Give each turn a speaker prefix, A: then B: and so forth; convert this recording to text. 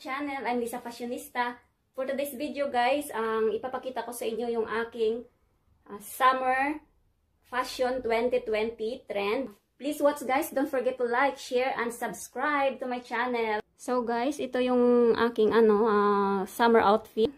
A: channel. I'm Lisa fashionista. For today's video guys, ang ipapakita ko sa inyo yung aking uh, summer fashion 2020 trend. Please watch guys, don't forget to like, share, and subscribe to my channel. So guys, ito yung aking ano, uh, summer outfit.